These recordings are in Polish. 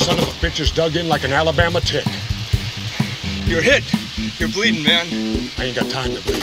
son of a bitch is dug in like an Alabama tick. You're hit. You're bleeding, man. I ain't got time to bleed.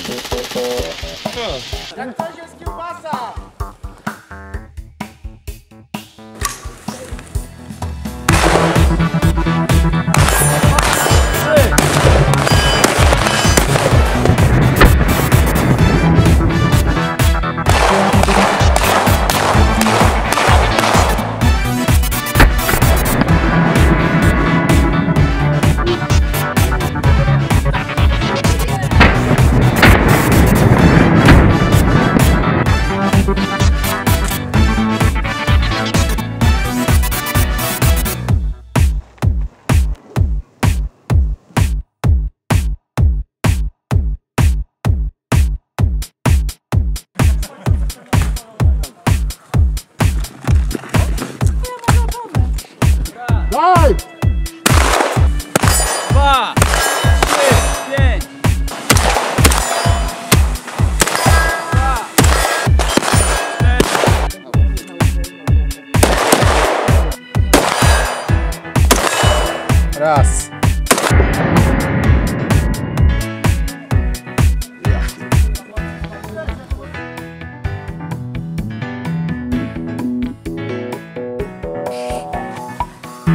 Daj! dwa, trzy, pięć. Raz.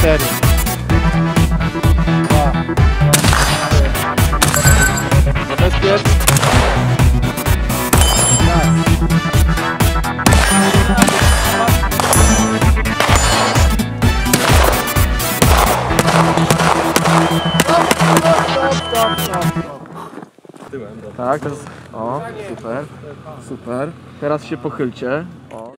4 2 Zabezpiecz Tyłem, dobra. Tak, teraz... O, super, super. Teraz się pochylcie. O.